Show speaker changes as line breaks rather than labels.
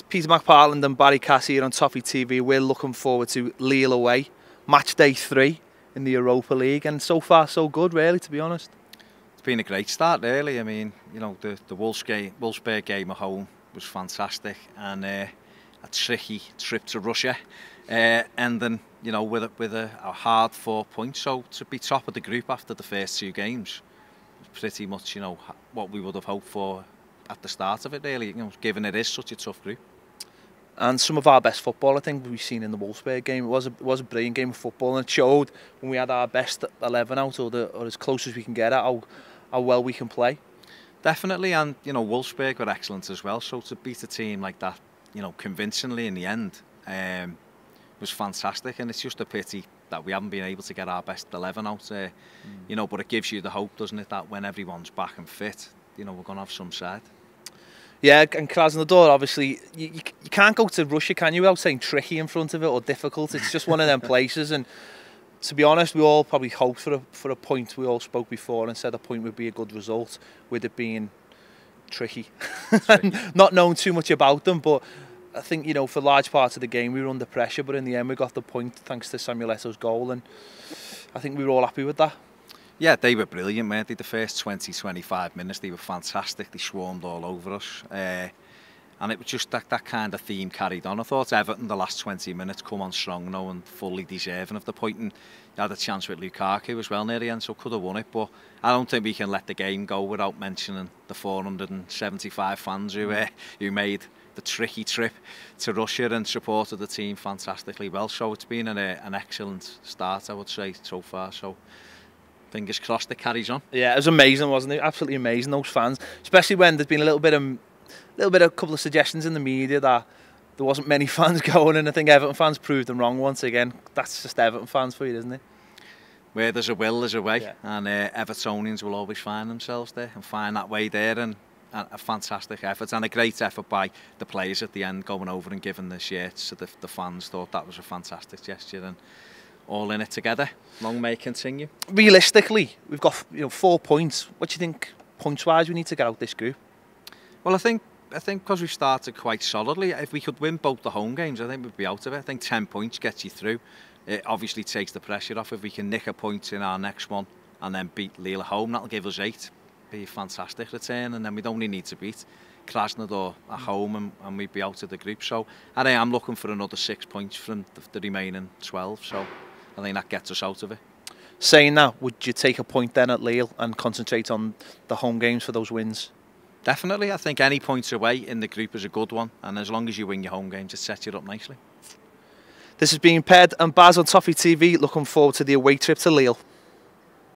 it's Peter McParland and Barry here on Toffee TV. We're looking forward to Lille away, match day three in the Europa League, and so far so good, really, to be honest.
It's been a great start, really. I mean, you know, the, the Wolves game, Wolfsburg game at home was fantastic, and uh, a tricky trip to Russia, uh, and then, you know, with a, with a, a hard four points. So to be top of the group after the first two games, was pretty much, you know, what we would have hoped for at the start of it. Really, you know, given it is such a tough group.
And some of our best football, I think, we've seen in the Wolfsburg game. It was a, it was a brilliant game of football, and it showed when we had our best 11 out, or, the, or as close as we can get at how, how well we can play.
Definitely, and you know Wolfsburg were excellent as well. So to beat a team like that, you know, convincingly in the end, um, was fantastic. And it's just a pity that we haven't been able to get our best 11 out there. Mm. You know, but it gives you the hope, doesn't it, that when everyone's back and fit, you know, we're going to have some side.
Yeah, and closing the door, obviously, you, you, you, can't go to Russia, can you, without saying tricky in front of it or difficult. It's just one of them places. And to be honest, we all probably hoped for a, for a point. We all spoke before and said a point would be a good result with it being tricky. tricky. Not knowing too much about them, but I think, you know, for large parts of the game, we were under pressure. But in the end, we got the point thanks to Samueletto's goal. And I think we were all happy with that.
Yeah, they were brilliant, weren't they? The first 20, 25 minutes, they were fantastic. They swarmed all over us. Uh, and it was just that, that kind of theme carried on. I thought Everton, the last 20 minutes, come on strong now and fully deserving of the point. And had a chance with Lukaku as well near the end, so could have won it. But I don't think we can let the game go without mentioning the 475 fans who, uh, who made the tricky trip to Russia and supported the team fantastically well. So it's been an, uh, an excellent start, I would say, so far. So fingers crossed it carries on.
Yeah, it was amazing, wasn't it? Absolutely amazing. Those fans, especially when there's been a little bit of, little bit of a couple of suggestions in the media that there wasn't many fans going, and I think Everton fans proved them wrong once again. That's just Everton fans for you, isn't it?
Where there's a will, there's a way, yeah. and uh, Evertonians will always find themselves there and find that way there, and a fantastic effort and a great effort by the players at the end going over and giving the shirts to the, the fans. Thought that was a fantastic gesture and all in it together. Long may continue.
Realistically, we've got you know four points. What do you think points-wise we need to get out this group?
Well, I think I think because we've started quite solidly, if we could win both the home games, I think we'd be out of it. I think 10 points gets you through. It obviously takes the pressure off. If we can nick a point in our next one and then beat Lille home, that'll give us eight. Be a fantastic return, and then we'd only need to beat Krasnodar at home and, and we'd be out of the group. So I am I'm looking for another six points from the, the remaining 12. So I think that gets us out of it.
Saying that, would you take a point then at Lille and concentrate on the home games for those wins?
Definitely. I think any points away in the group is a good one. And as long as you win your home games, it sets you up nicely.
This has been Ped and Baz on Toffee TV. Looking forward to the away trip to Lille.